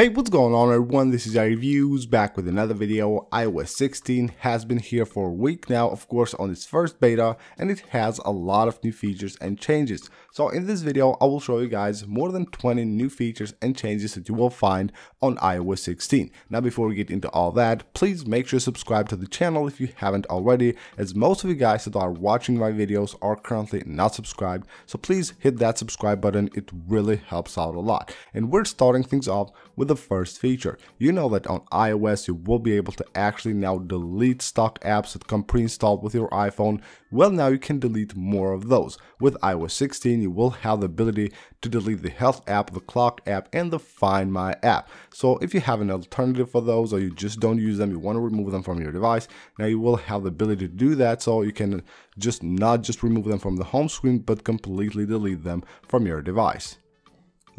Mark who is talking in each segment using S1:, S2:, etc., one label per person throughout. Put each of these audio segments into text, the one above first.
S1: Hey, what's going on everyone? This is iReviews back with another video. iOS 16 has been here for a week now, of course, on its first beta, and it has a lot of new features and changes. So in this video, I will show you guys more than 20 new features and changes that you will find on iOS 16. Now, before we get into all that, please make sure to subscribe to the channel if you haven't already, as most of you guys that are watching my videos are currently not subscribed. So please hit that subscribe button. It really helps out a lot. And we're starting things off with the first feature. You know that on iOS you will be able to actually now delete stock apps that come pre-installed with your iPhone. Well now you can delete more of those. With iOS 16 you will have the ability to delete the health app, the clock app, and the Find My app. So if you have an alternative for those or you just don't use them, you want to remove them from your device, now you will have the ability to do that so you can just not just remove them from the home screen but completely delete them from your device.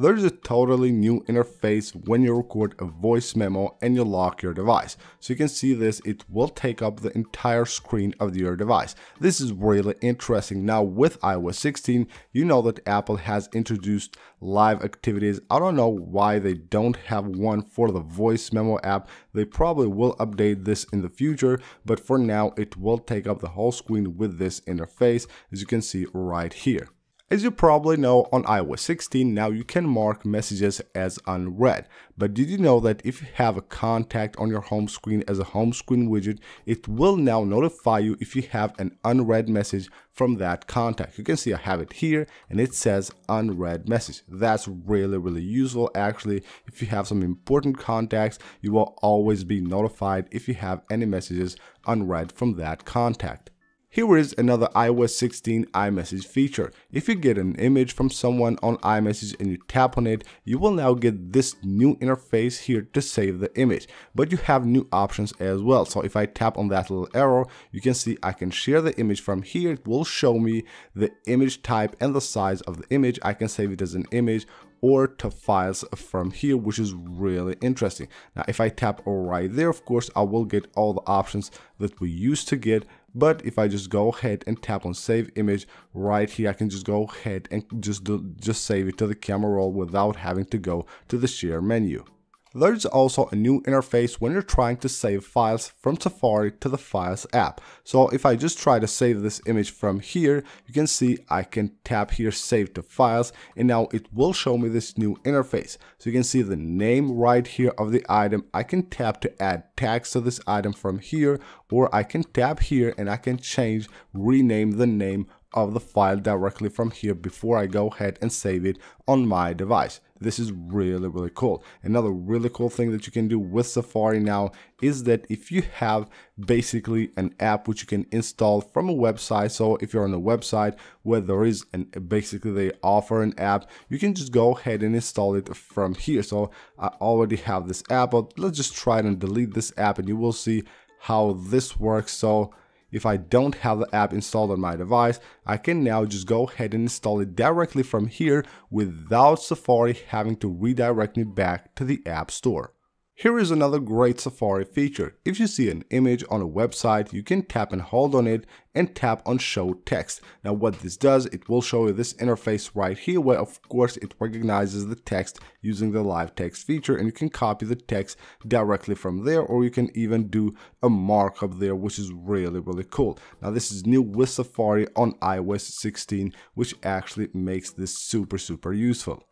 S1: There's a totally new interface when you record a voice memo and you lock your device. So you can see this, it will take up the entire screen of your device. This is really interesting. Now with iOS 16, you know that Apple has introduced live activities. I don't know why they don't have one for the voice memo app. They probably will update this in the future, but for now it will take up the whole screen with this interface as you can see right here. As you probably know, on iOS 16 now you can mark messages as unread. But did you know that if you have a contact on your home screen as a home screen widget, it will now notify you if you have an unread message from that contact. You can see I have it here and it says unread message. That's really, really useful. Actually, if you have some important contacts, you will always be notified if you have any messages unread from that contact. Here is another iOS 16 iMessage feature. If you get an image from someone on iMessage and you tap on it, you will now get this new interface here to save the image. But you have new options as well. So if I tap on that little arrow, you can see I can share the image from here. It will show me the image type and the size of the image. I can save it as an image or to files from here, which is really interesting. Now, if I tap right there, of course, I will get all the options that we used to get but if I just go ahead and tap on save image right here, I can just go ahead and just do, just save it to the camera roll without having to go to the share menu. There's also a new interface when you're trying to save files from Safari to the Files app. So if I just try to save this image from here, you can see I can tap here Save to Files and now it will show me this new interface. So you can see the name right here of the item. I can tap to add tags to this item from here or I can tap here and I can change, rename the name of the file directly from here before I go ahead and save it on my device. This is really, really cool. Another really cool thing that you can do with Safari now is that if you have basically an app which you can install from a website, so if you're on a website where there is an basically they offer an app, you can just go ahead and install it from here. So I already have this app, but let's just try and delete this app and you will see how this works. So if I don't have the app installed on my device, I can now just go ahead and install it directly from here without Safari having to redirect me back to the App Store. Here is another great Safari feature. If you see an image on a website, you can tap and hold on it and tap on show text. Now what this does, it will show you this interface right here where of course it recognizes the text using the live text feature and you can copy the text directly from there or you can even do a markup there which is really really cool. Now this is new with Safari on iOS 16 which actually makes this super super useful.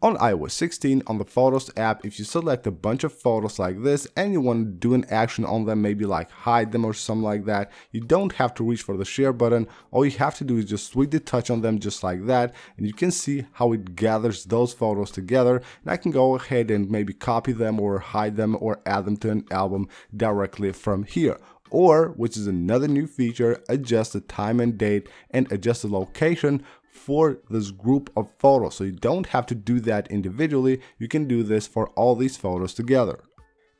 S1: On iOS 16, on the Photos app, if you select a bunch of photos like this and you want to do an action on them, maybe like hide them or something like that, you don't have to reach for the share button. All you have to do is just sweetly touch on them just like that and you can see how it gathers those photos together. And I can go ahead and maybe copy them or hide them or add them to an album directly from here or which is another new feature adjust the time and date and adjust the location for this group of photos. So you don't have to do that individually. You can do this for all these photos together.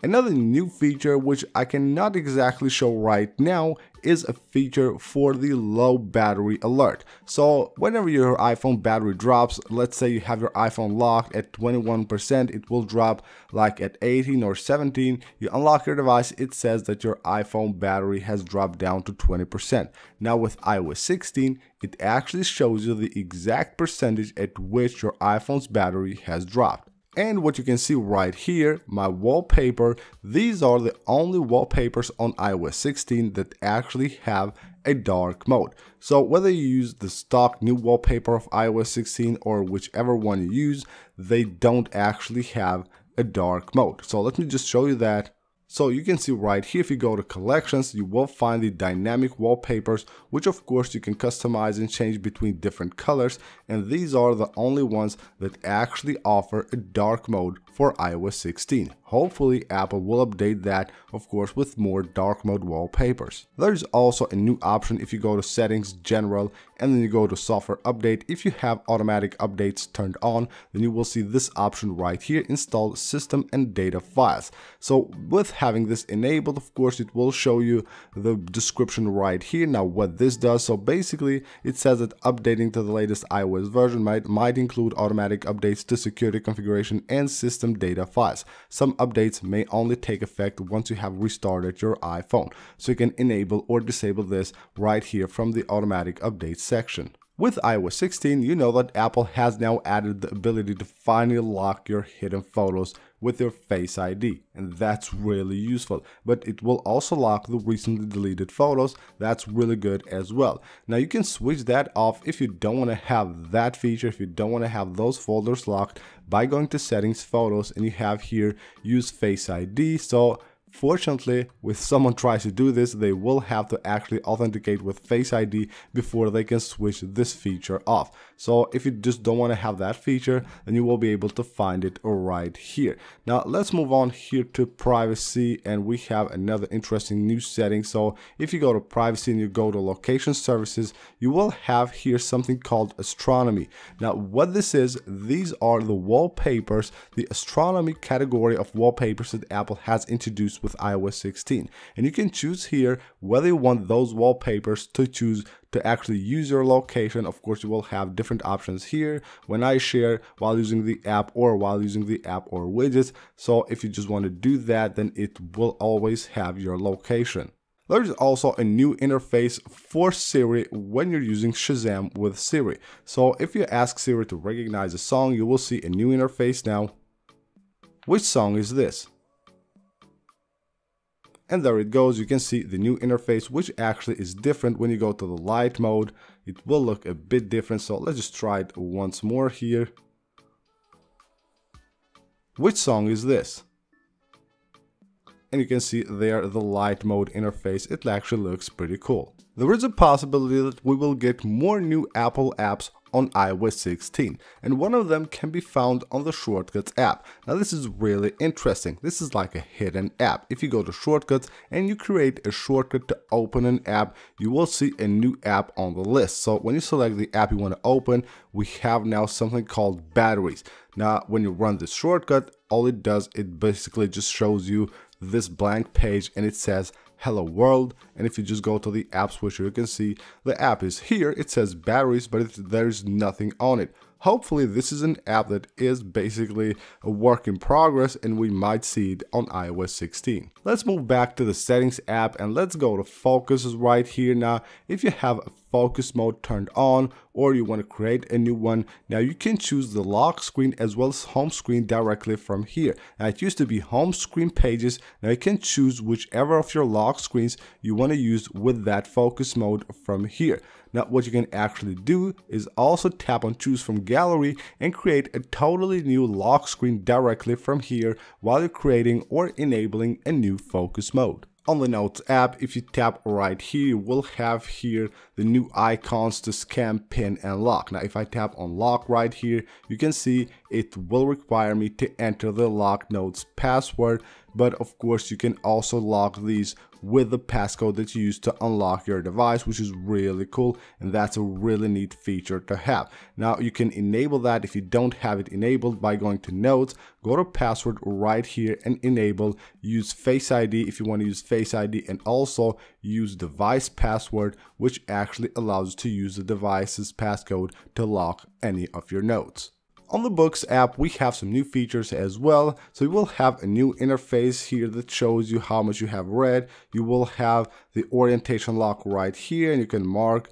S1: Another new feature which I cannot exactly show right now is a feature for the low battery alert. So whenever your iPhone battery drops, let's say you have your iPhone locked at 21%, it will drop like at 18 or 17. You unlock your device, it says that your iPhone battery has dropped down to 20%. Now with iOS 16, it actually shows you the exact percentage at which your iPhone's battery has dropped. And what you can see right here, my wallpaper, these are the only wallpapers on iOS 16 that actually have a dark mode. So whether you use the stock new wallpaper of iOS 16 or whichever one you use, they don't actually have a dark mode. So let me just show you that so you can see right here, if you go to collections, you will find the dynamic wallpapers, which of course you can customize and change between different colors. And these are the only ones that actually offer a dark mode for iOS 16. Hopefully Apple will update that, of course, with more dark mode wallpapers. There's also a new option if you go to settings, general, and then you go to software update. If you have automatic updates turned on, then you will see this option right here, install system and data files. So with having this enabled, of course, it will show you the description right here. Now what this does, so basically it says that updating to the latest iOS version might, might include automatic updates to security configuration and system data files. Some updates may only take effect once you have restarted your iPhone, so you can enable or disable this right here from the automatic updates section. With iOS 16, you know that Apple has now added the ability to finally lock your hidden photos with your Face ID, and that's really useful. But it will also lock the recently deleted photos, that's really good as well. Now you can switch that off if you don't want to have that feature, if you don't want to have those folders locked by going to settings, photos, and you have here use Face ID. So Fortunately, if someone tries to do this, they will have to actually authenticate with Face ID before they can switch this feature off. So if you just don't want to have that feature, then you will be able to find it right here. Now let's move on here to privacy and we have another interesting new setting. So if you go to privacy and you go to location services, you will have here something called astronomy. Now what this is, these are the wallpapers, the astronomy category of wallpapers that Apple has introduced with iOS 16. And you can choose here whether you want those wallpapers to choose to actually use your location. Of course, you will have different options here when I share while using the app or while using the app or widgets. So if you just want to do that, then it will always have your location. There's also a new interface for Siri when you're using Shazam with Siri. So if you ask Siri to recognize a song, you will see a new interface now. Which song is this? And there it goes. You can see the new interface which actually is different when you go to the light mode. It will look a bit different so let's just try it once more here. Which song is this? And you can see there the light mode interface. It actually looks pretty cool. There is a possibility that we will get more new Apple apps on iOS 16 and one of them can be found on the Shortcuts app. Now this is really interesting. This is like a hidden app. If you go to Shortcuts and you create a shortcut to open an app, you will see a new app on the list. So when you select the app you want to open, we have now something called batteries. Now when you run this shortcut, all it does, it basically just shows you this blank page and it says hello world and if you just go to the app switcher you can see the app is here it says batteries but there's nothing on it Hopefully this is an app that is basically a work in progress and we might see it on iOS 16. Let's move back to the settings app and let's go to focus right here now. If you have a focus mode turned on or you want to create a new one, now you can choose the lock screen as well as home screen directly from here. Now it used to be home screen pages. Now you can choose whichever of your lock screens you want to use with that focus mode from here. Now what you can actually do is also tap on choose from gallery and create a totally new lock screen directly from here while you're creating or enabling a new focus mode. On the Notes app, if you tap right here, you will have here the new icons to scan, pin, and lock. Now, if I tap on lock right here, you can see it will require me to enter the lock notes password but of course you can also lock these with the passcode that you use to unlock your device which is really cool and that's a really neat feature to have. Now you can enable that if you don't have it enabled by going to notes go to password right here and enable use face id if you want to use face id and also use device password which actually allows you to use the device's passcode to lock any of your notes on the Books app, we have some new features as well. So you will have a new interface here that shows you how much you have read. You will have the orientation lock right here and you can mark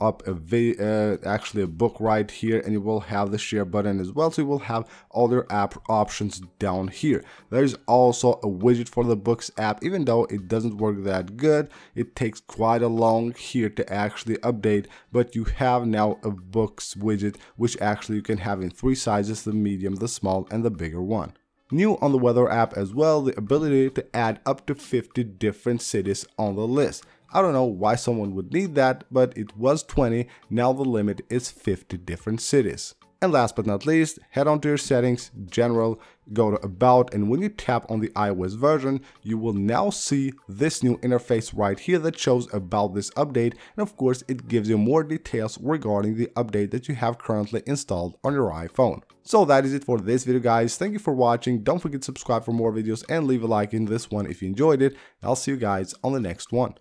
S1: up a uh, actually a book right here and you will have the share button as well. So you will have other app options down here. There's also a widget for the books app. Even though it doesn't work that good it takes quite a long here to actually update but you have now a books widget which actually you can have in three sizes the medium the small and the bigger one. New on the weather app as well, the ability to add up to 50 different cities on the list. I don't know why someone would need that, but it was 20, now the limit is 50 different cities. And last but not least, head on to your settings, general, go to about and when you tap on the iOS version, you will now see this new interface right here that shows about this update and of course it gives you more details regarding the update that you have currently installed on your iPhone. So that is it for this video guys, thank you for watching, don't forget to subscribe for more videos and leave a like in this one if you enjoyed it, I'll see you guys on the next one.